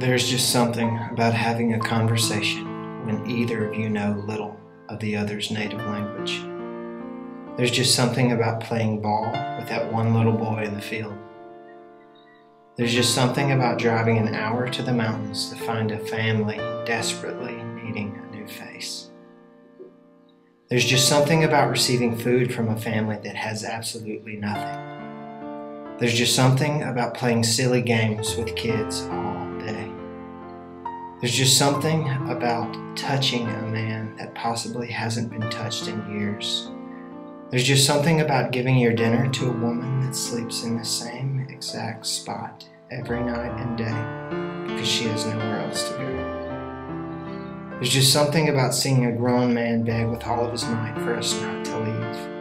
There's just something about having a conversation when either of you know little of the other's native language. There's just something about playing ball with that one little boy in the field. There's just something about driving an hour to the mountains to find a family desperately needing a new face. There's just something about receiving food from a family that has absolutely nothing. There's just something about playing silly games with kids all. There's just something about touching a man that possibly hasn't been touched in years. There's just something about giving your dinner to a woman that sleeps in the same exact spot every night and day because she has nowhere else to go. There's just something about seeing a grown man beg with all of his might for us not to leave.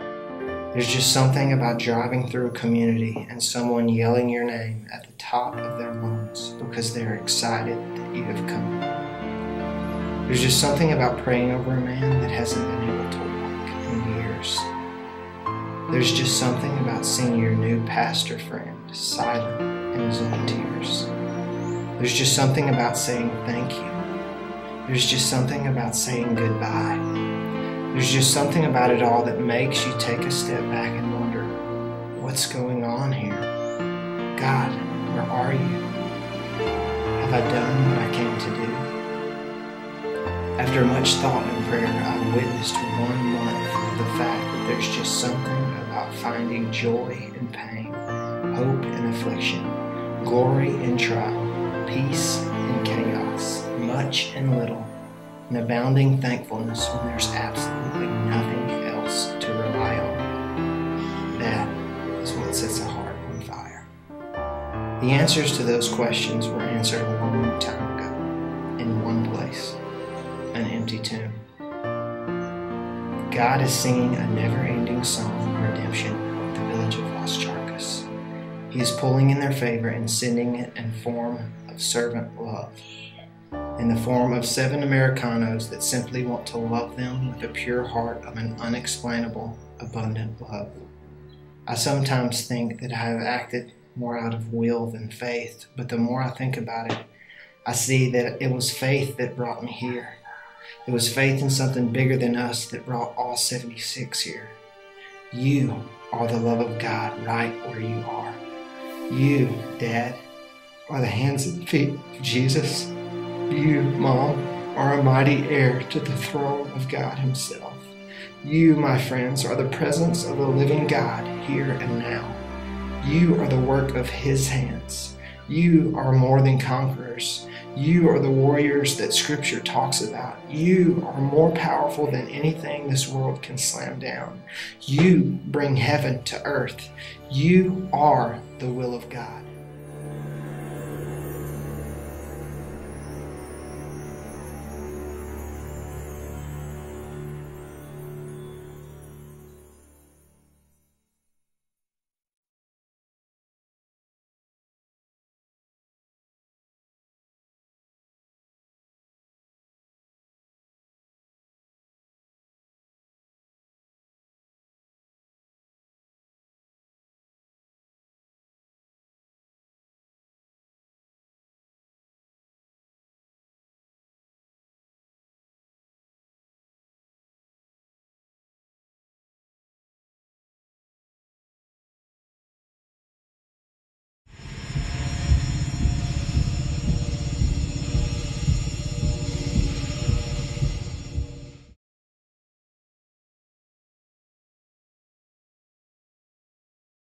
There's just something about driving through a community and someone yelling your name at the top of their lungs because they're excited that you have come. There's just something about praying over a man that hasn't been able to walk in years. There's just something about seeing your new pastor friend silent in his own tears. There's just something about saying thank you. There's just something about saying goodbye. There's just something about it all that makes you take a step back and wonder, what's going on here? God, where are you? Have I done what I came to do? After much thought and prayer, I've witnessed one month the fact that there's just something about finding joy in pain, hope in affliction, glory in trial, peace in chaos, much and little, and abounding thankfulness when there's absolutely nothing else to rely on. That is what sets a heart on fire. The answers to those questions were answered a long time ago, in one place, an empty tomb. God is singing a never ending song of redemption with the village of Las Charcas. He is pulling in their favor and sending it in form of servant love, in the form of seven Americanos that simply want to love them with a pure heart of an unexplainable, abundant love. I sometimes think that I have acted more out of will than faith, but the more I think about it, I see that it was faith that brought me here. It was faith in something bigger than us that brought all 76 here. You are the love of God right where you are. You, Dad, are the hands and feet of Jesus. You, Mom, are a mighty heir to the throne of God Himself. You, my friends, are the presence of the living God here and now. You are the work of His hands. You are more than conquerors. You are the warriors that Scripture talks about. You are more powerful than anything this world can slam down. You bring heaven to earth. You are the will of God.